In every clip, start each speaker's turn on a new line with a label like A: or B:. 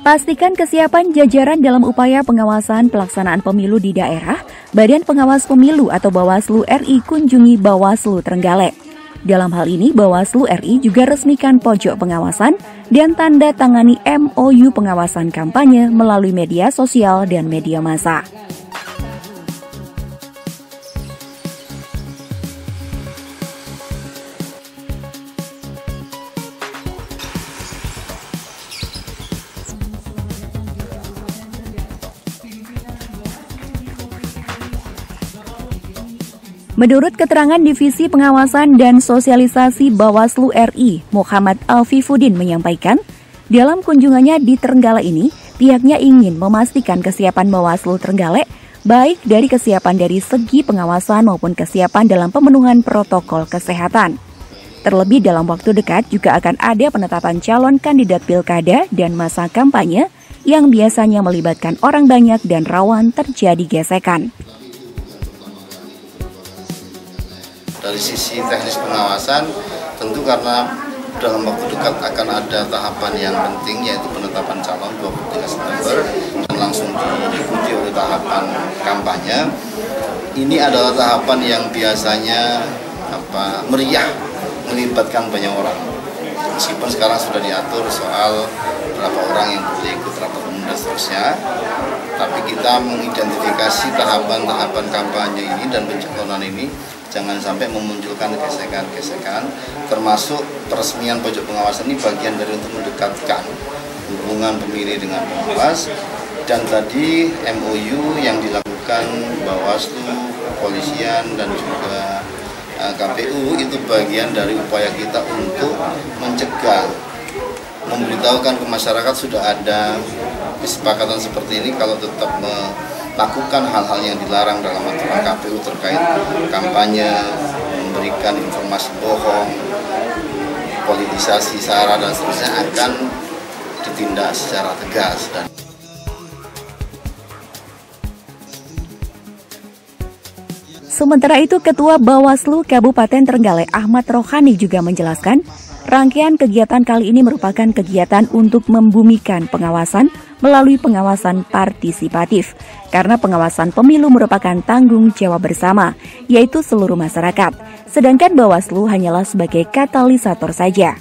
A: Pastikan kesiapan jajaran dalam upaya pengawasan pelaksanaan pemilu di daerah. Badan Pengawas Pemilu atau Bawaslu RI kunjungi Bawaslu Trenggalek. Dalam hal ini, Bawaslu RI juga resmikan pojok pengawasan dan tanda tangani MOU pengawasan kampanye melalui media sosial dan media massa. Menurut keterangan Divisi Pengawasan dan Sosialisasi Bawaslu RI, Muhammad Alfifuddin menyampaikan, dalam kunjungannya di Trenggalek ini, pihaknya ingin memastikan kesiapan Bawaslu Trenggalek baik dari kesiapan dari segi pengawasan maupun kesiapan dalam pemenuhan protokol kesehatan. Terlebih dalam waktu dekat juga akan ada penetapan calon kandidat pilkada dan masa kampanye yang biasanya melibatkan orang banyak dan rawan terjadi gesekan.
B: Dari sisi teknis pengawasan tentu karena dalam waktu dekat akan ada tahapan yang penting yaitu penetapan calon 23 September dan langsung diikuti oleh tahapan kampanye. Ini adalah tahapan yang biasanya apa meriah melibatkan banyak orang. Meskipun sekarang sudah diatur soal berapa orang yang boleh ikut rapat umum seterusnya, kita mengidentifikasi tahapan-tahapan kampanye ini dan pencalonan ini. Jangan sampai memunculkan gesekan-gesekan termasuk peresmian pojok pengawasan ini bagian dari untuk mendekatkan hubungan pemilih dengan pengawas. Dan tadi MOU yang dilakukan Bawaslu, kepolisian dan juga eh, KPU itu bagian dari upaya kita untuk mencegah memberitahukan ke masyarakat sudah ada kesepakatan seperti ini kalau tetap lakukan hal-hal yang dilarang dalam aturan KPU terkait kampanye, memberikan informasi bohong, politisasi sara dan seterusnya akan ditindak secara tegas dan
A: Sementara itu, Ketua Bawaslu Kabupaten Trenggalek Ahmad Rohani juga menjelaskan, rangkaian kegiatan kali ini merupakan kegiatan untuk membumikan pengawasan melalui pengawasan partisipatif, karena pengawasan pemilu merupakan tanggung jawab bersama, yaitu seluruh masyarakat, sedangkan Bawaslu hanyalah sebagai katalisator saja.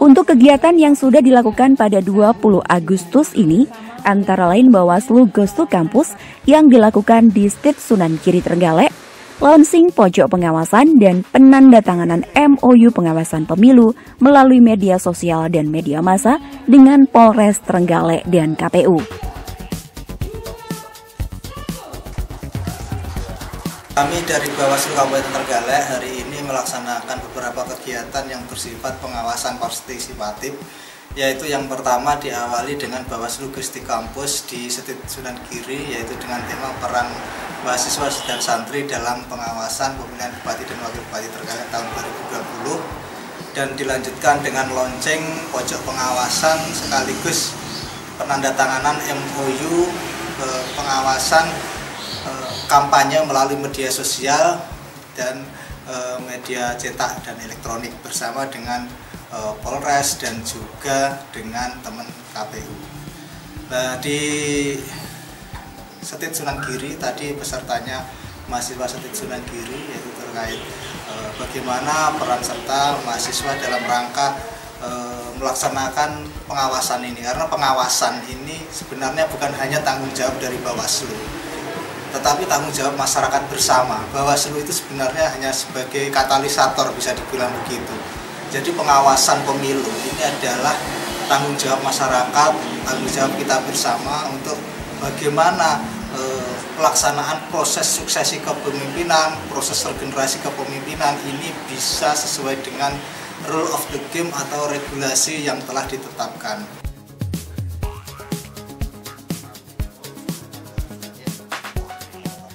A: Untuk kegiatan yang sudah dilakukan pada 20 Agustus ini, antara lain Bawaslu Gostu Kampus yang dilakukan di Stit Sunan Kiri Trenggalek, launching pojok pengawasan dan penandatanganan MOU pengawasan pemilu melalui media sosial dan media massa dengan Polres Trenggalek dan KPU.
C: Kami dari Bawaslu Kabupaten Trenggalek hari ini melaksanakan beberapa kegiatan yang bersifat pengawasan partisipatif yaitu yang pertama diawali dengan Bawaslu Gusti Kampus di Setit Sunan Giri yaitu dengan tema peran mahasiswa dan santri dalam pengawasan pemilihan Bupati dan Wakil Bupati terkait tahun 2020 dan dilanjutkan dengan lonceng pojok pengawasan sekaligus penandatanganan MOU eh, pengawasan eh, kampanye melalui media sosial dan eh, media cetak dan elektronik bersama dengan uh, Polres dan juga dengan teman KPU. Nah, di Setit Sunan Giri tadi pesertanya mahasiswa Setit Sunan Giri yaitu terkait uh, bagaimana peran serta mahasiswa dalam rangka uh, melaksanakan pengawasan ini karena pengawasan ini sebenarnya bukan hanya tanggung jawab dari Bawaslu tetapi tanggung jawab masyarakat bersama. Bawaslu itu sebenarnya hanya sebagai katalisator bisa dibilang begitu jadi pengawasan pemilu ini adalah tanggung jawab masyarakat, tanggung jawab kita bersama untuk bagaimana e, pelaksanaan proses suksesi kepemimpinan, proses regenerasi kepemimpinan ini bisa sesuai dengan rule of the game atau regulasi yang telah ditetapkan.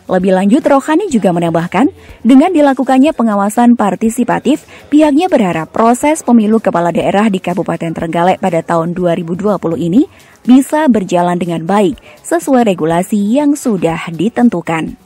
A: Lebih lanjut, Rohani juga menambahkan, dengan dilakukannya pengawasan partisipatif, pihaknya berharap proses pemilu kepala daerah di Kabupaten Trenggalek pada tahun 2020 ini bisa berjalan dengan baik sesuai regulasi yang sudah ditentukan.